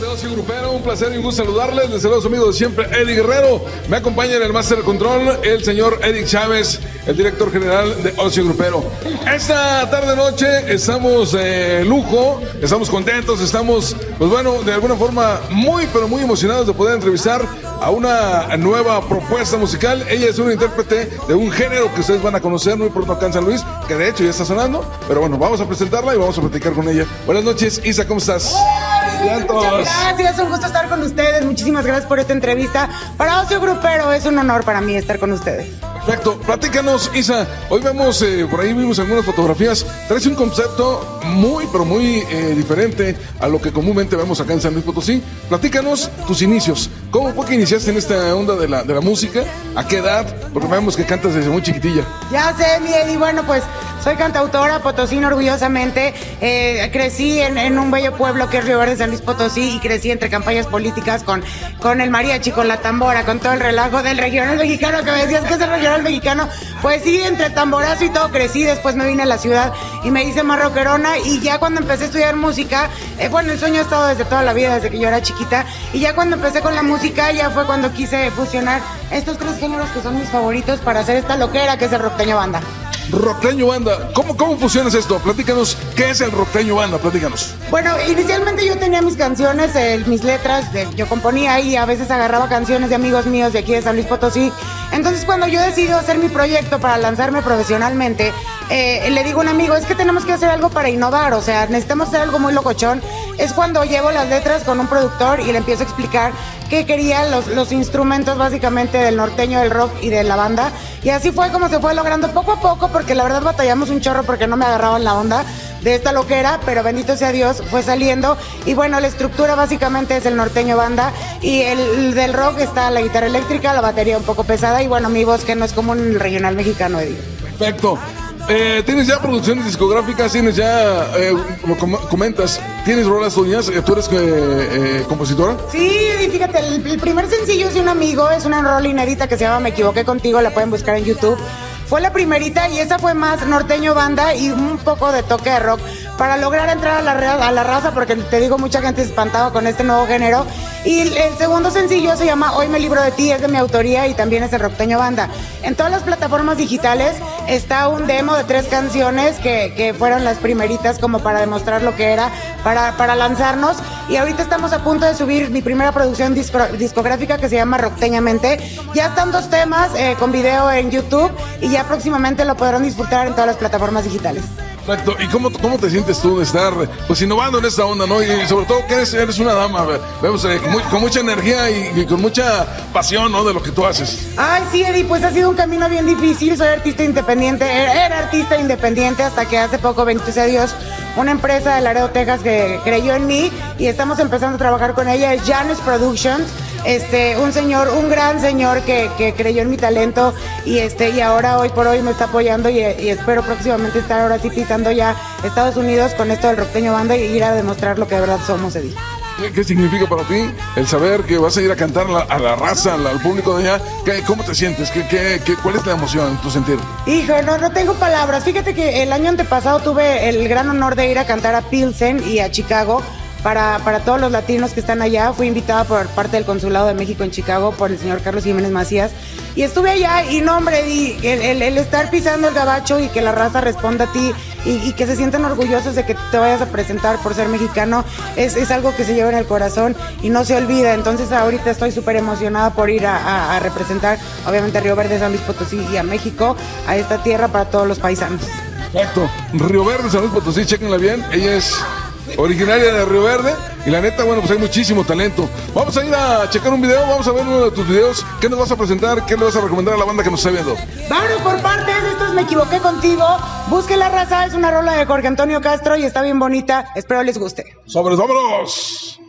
de Ocio Grupero, un placer y un gusto saludarles. Les saludo a su amigo de siempre, Eddie Guerrero. Me acompaña en el Master Control el señor Eddie Chávez, el director general de Ocio Grupero. Esta tarde noche estamos de lujo, estamos contentos, estamos, pues bueno, de alguna forma muy, pero muy emocionados de poder entrevistar a una nueva propuesta musical. Ella es una intérprete de un género que ustedes van a conocer muy pronto acá en San Luis, que de hecho ya está sonando. Pero bueno, vamos a presentarla y vamos a platicar con ella. Buenas noches, Isa, ¿cómo estás? Muchas gracias, un gusto estar con ustedes. Muchísimas gracias por esta entrevista. Para Ocio Grupero es un honor para mí estar con ustedes. Perfecto, platícanos, Isa. Hoy vemos, eh, por ahí vimos algunas fotografías. Traes un concepto muy, pero muy eh, diferente a lo que comúnmente vemos acá en San Luis Potosí. Platícanos tus inicios. ¿Cómo fue que iniciaste en esta onda de la, de la música? ¿A qué edad? Porque vemos que cantas desde muy chiquitilla. Ya sé, mi Eddie. Bueno, pues soy cantautora potosina orgullosamente. Eh, crecí en, un bello pueblo que es Río Verde, San Luis Potosí, y crecí entre campañas políticas con, con el mariachi, con la tambora, con todo el relajo del regional mexicano, que me decías que es el regional mexicano. Pues sí, entre tamborazo y todo crecí. Después me vine a la ciudad y me hice más rockerona. Y ya cuando empecé a estudiar música, eh, bueno, el sueño ha estado desde toda la vida, desde que yo era chiquita. Y ya cuando empecé con la música, ya fue cuando quise fusionar estos tres géneros que son mis favoritos para hacer esta loquera que es el rockteño banda. Rockteño Banda. ¿Cómo, ¿Cómo funciona esto? Platícanos, ¿qué es el Rockteño Banda? Platícanos. Bueno, inicialmente yo tenía mis canciones, eh, mis letras, de, yo componía y a veces agarraba canciones de amigos míos de aquí de San Luis Potosí. Entonces cuando yo decido hacer mi proyecto para lanzarme profesionalmente, eh, le digo a un amigo, es que tenemos que hacer algo para innovar, o sea, necesitamos hacer algo muy locochón. Es cuando llevo las letras con un productor y le empiezo a explicar qué quería los, los instrumentos básicamente del norteño, del rock y de la banda. Y así fue como se fue logrando poco a poco, porque la verdad batallamos un chorro porque no me agarraban la onda de esta loquera, pero bendito sea Dios, fue saliendo. Y bueno, la estructura básicamente es el norteño banda y el, del rock está la guitarra eléctrica, la batería un poco pesada y bueno, mi voz que no es como un regional mexicano, Eddie. Perfecto. Eh, ¿Tienes ya producciones discográficas? ¿Tienes ya, eh, como comentas, tienes rolas tuyas? ¿Tú eres eh, compositora? Sí, fíjate, el, el, primer sencillo es de un amigo, es una rola inédita que se llama Me equivoqué contigo, la pueden buscar en YouTube. Fue la primerita y esa fue más norteño banda y un poco de toque de rock para lograr entrar a la, a la raza, porque te digo, mucha gente espantaba con este nuevo género. Y el segundo sencillo se llama Hoy me libro de ti, es de mi autoría y también es de Rockteño Banda. En todas las plataformas digitales está un demo de tres canciones que, que fueron las primeritas como para demostrar lo que era, para, para lanzarnos. Y ahorita estamos a punto de subir mi primera producción disco, discográfica que se llama Rockteñamente. Ya están dos temas eh, con video en YouTube y ya próximamente lo podrán disfrutar en todas las plataformas digitales. Exacto. ¿Y cómo, cómo te sientes tú de estar pues innovando en esta onda, no? Y sobre todo que eres, eres una dama, vemos eh, con, con, mucha energía y, y, con mucha pasión, ¿no? De lo que tú haces. Ay, sí, Eddie, pues ha sido un camino bien difícil. Soy artista independiente, era, era artista independiente hasta que hace poco, bendito sea Dios, una empresa de Laredo, Texas que creyó en mí y estamos empezando a trabajar con ella, es Janus Productions este, un señor, un gran señor que, que, creyó en mi talento y este, y ahora hoy por hoy me está apoyando y, espero próximamente estar ahora sí pisando ya Estados Unidos con esto del rockteño banda y ir a demostrar lo que de verdad somos, Eddie. ¿Qué, ¿Qué, significa para ti el saber que vas a ir a cantar la, a la raza, al, público de allá? ¿Qué, ¿Cómo te sientes? ¿Qué, qué, qué, cuál es la emoción en tu sentir? Hijo, no, no tengo palabras. Fíjate que el año antepasado tuve el gran honor de ir a cantar a Pilsen y a Chicago para, para, todos los latinos que están allá. Fui invitada por parte del Consulado de México en Chicago por el señor Carlos Jiménez Macías. Y estuve allá y no, hombre, y el, el, el, estar pisando el gabacho y que la raza responda a ti y, y, que se sientan orgullosos de que te vayas a presentar por ser mexicano es, es algo que se lleva en el corazón y no se olvida. Entonces ahorita estoy súper emocionada por ir a, representar, obviamente, a Río Verde, San Luis Potosí y a México, a esta tierra para todos los paisanos. Exacto. Río Verde, San Luis Potosí, chequenla bien. Ella es originaria de Río Verde. Y la neta, bueno, pues hay muchísimo talento. Vamos a ir a checar un video, vamos a ver uno de tus videos. ¿Qué nos vas a presentar? ¿Qué le vas a recomendar a la banda que nos está viendo? Vámonos por partes, esto es Me Equivoqué Contigo. Busque la raza, es una rola de Jorge Antonio Castro y está bien bonita. Espero les guste. Sobres, vámonos.